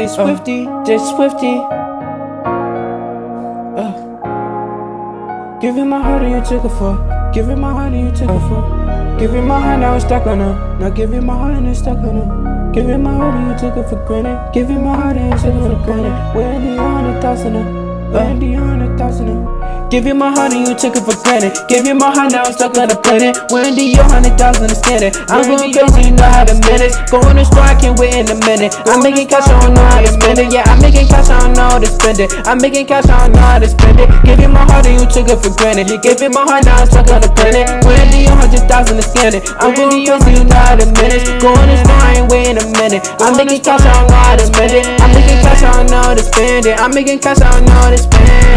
J uh, Swifty, J Swifty. Uh. Give you my heart and you took it for. Give you my heart and you took it for. Give you my heart, now it's stuck on her. Now give you my heart and it's stuck on her. Give you my heart and you took it for granted. Give you my heart and you took it for granted. Wendy on a thousand of. Wendy on a thousand of. Give you my heart and you took it for granted. Give you my heart, now I'm stuck on the planet. When Wendy, your hundred thousand understand it. I'm going crazy, you know how to manage. Go in the store, I can't wait in a minute. I'm making cash, I don't know how to spend it. Yeah, I'm making cash, I don't know how to spend it. I'm making cash, I don't know how to spend it. Give you my heart and you took it for granted. Give you my heart, now I'm stuck on the planet. Wendy, your hundred thousand understand it. I'm going crazy, you know how to manage. Go in the store, I ain't waiting a minute. I'm making cash, I don't know how to spend it. I'm making cash, I don't know how to spend it. I'm making cash, I don't know how to spend it.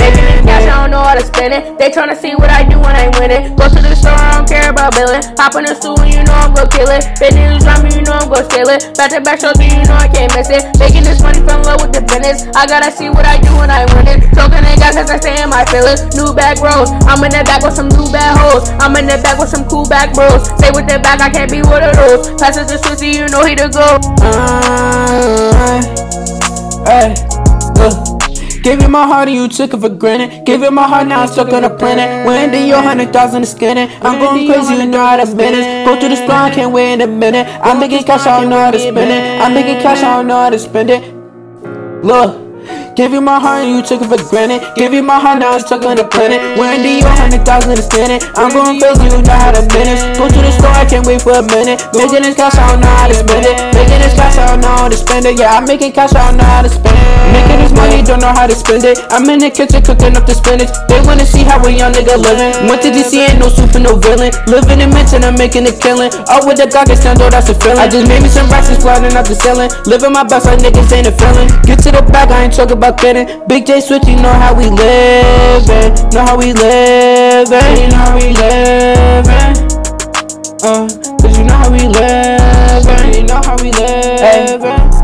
To. They tryna see what I do when I win it. Go to the store, I don't care about billing. Hop in the stool, you know I'm gonna kill it. Business drop me, you know I'm gonna steal it. Back to back shows, you know I can't miss it. Making this money, from love with the business. I gotta see what I do when I win it. Talking they got cause I stay in my feelings. New back rows, I'm in the back with some new bad hoes. I'm in the back with some cool back bros. Stay with the back, I can't be one of those. Pass it to Swissy, you know he to go. Uh, hey. Gave you my heart and you took it for granted. Gave you my heart, now I'm stuck on a planet. Wendy, your hundred thousand is skinning. I'm going crazy, you know how to spend it. Go to the store, I can't wait a minute. I'm making cash, I don't know how to spend it. I'm making cash, I don't know how to spend it. Look. Give you my heart and you took it for granted. Give you my heart, now it's stuck on the planet. Wendy, your hundred thousand is spinning. I'm going crazy, you know how to manage. Go to the store, I can't wait for a minute. Making this cash, I don't know how to spend it. Making this cash, how to spend it. Yeah, I'm making cash, I don't know how to spend it. Making this money, don't know how to spend it. I'm in the kitchen cooking up the spinach. They wanna see how a young nigga living. Went to DC, ain't no super, no villain. Living in mansion, I'm making a killing. Up with the Glock, it's though that's a feeling. I just made me some racks, it's flying out the ceiling. Living my best, like niggas ain't a feeling. Get to the back, I ain't talking about kidding. Big J Switch, you know how we living. Know how we living. You know how we living. Uh, living.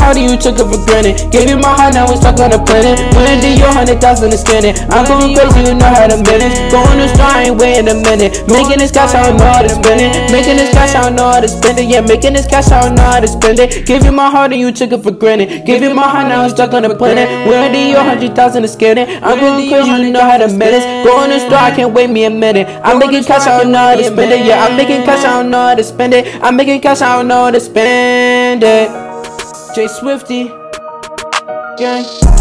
Heart and you took it for granted. Give you my heart, now it's stuck on the planet. Wendy, your hundred thousand is spinning. I'm going crazy, you know how to manage. Going to store, I ain't waiting a minute. Making this cash, I don't know how to spend it. Making this cash, I don't know how to spend it. Yeah, making this cash, I don't know how to spend it. Give you my heart and you took it for granted. Give you my heart, now it's stuck on the planet. Wendy, your hundred thousand is skinning. I'm going crazy, you know how to manage. Going to store, I can't wait me a minute. I'm making cash, I don't know how to spend it. Yeah, I'm making cash, I don't know how to spend it. I'm making cash, I don't know how to spend it. J Swifty, gang.